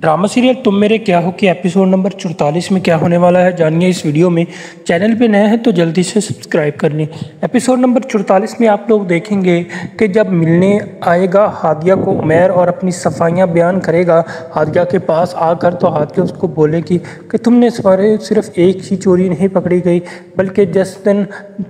Drama serial तुम मेरे क्या हो कि एपिसोड नंबर चौतालीस में क्या होने वाला है जानिए इस वीडियो में। चैनल पे नए हैं तो जल्दी से सब्सक्राइब कर लें। एपिसोड नंबर चौतालीस में आप लोग देखेंगे कि जब मिलने आएगा हादिया को उमैर और अपनी सफाइयाँ बयान करेगा, हादिया के पास आकर तो हादिया उसको बोलेगी कि तुमने सारे सिर्फ़ एक ही चोरी नहीं पकड़ी गई, बल्कि जिस दिन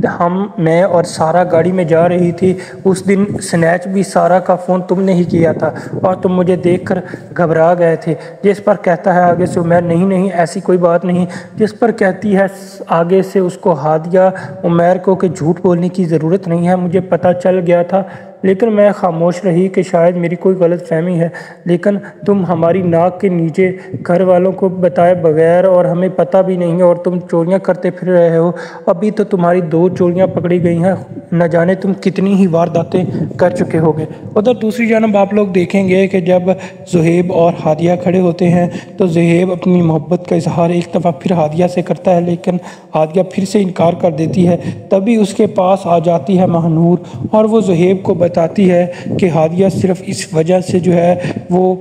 हम, मैं और सारा गाड़ी में जा रही थी, उस दिन स्नैच भी सारा का फ़ोन तुमने ही किया था। और तुम मुझे देख घबरा गए थे। जिस पर कहता है आगे से उमैर नहीं नहीं, ऐसी कोई बात नहीं। जिस पर कहती है, आगे से उसको हादिया उमैर को कि झूठ बोलने की ज़रूरत नहीं है, मुझे पता चल गया था लेकिन मैं खामोश रही कि शायद मेरी कोई गलत फहमी है। लेकिन तुम हमारी नाक के नीचे घर वालों को बताए बगैर और हमें पता भी नहीं है और तुम चोरियाँ करते फिर रहे हो। अभी तो तुम्हारी दो चोरियाँ पकड़ी गई हैं। न जाने तुम कितनी ही वारदातें कर चुके होगे। उधर दूसरी जानब आप लोग देखेंगे कि जब जहेब और हादिया खड़े होते हैं तो जहेब अपनी मोहब्बत का इजहार एक दफ़ा फिर हादिया से करता है, लेकिन हादिया फिर से इनकार कर देती है। तभी उसके पास आ जाती है महानूर और वो जहेब को बताती है कि हादिया सिर्फ़ इस वजह से जो है वो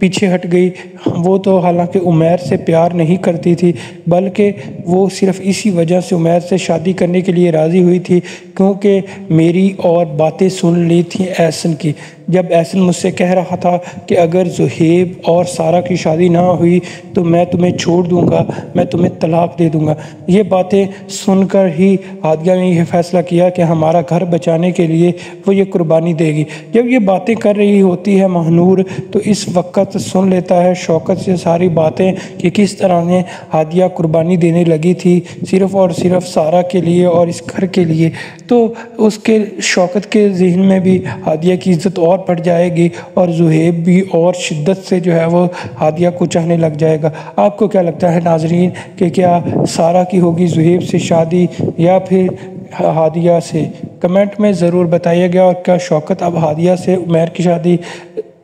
पीछे हट गई वो तो हालाँकि उमैर से प्यार नहीं करती थी, बल्कि वो सिर्फ़ इसी वजह से उमैर से शादी करने के लिए राज़ी हुई थी, क्योंकि मेरी और बातें सुन ली थी ऐसन की। जब ऐसन मुझसे कह रहा था कि अगर जहेब और सारा की शादी ना हुई तो मैं तुम्हें छोड़ दूँगा, मैं तुम्हें तलाक दे दूँगा। ये बातें सुनकर ही हादिया ने यह फैसला किया कि हमारा घर बचाने के लिए वो ये कुर्बानी देगी। जब ये बातें कर रही होती है, महनूर तो इस वक्त सुन लेता है शौकत से सारी बातें कि किस तरह ने हादिया कुर्बानी देने लगी थी, सिर्फ़ और सिर्फ़ सारा के लिए और इस घर के लिए। तो उसके शौकत के जहन में भी हादिया की इज़्ज़त और बढ़ जाएगी और जुहेब भी और शिद्दत से जो है वो हादिया को चाहने लग जाएगा। आपको क्या लगता है नाजरीन कि क्या सारा की होगी जुहेब से शादी या फिर हादिया से? कमेंट में ज़रूर बताइएगा और क्या शौकत अब हादिया से उमैर की शादी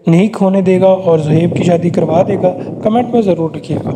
नहीं खोने देगा और जहेब की शादी करवा देगा कमेंट में ज़रूर लिखिएगा।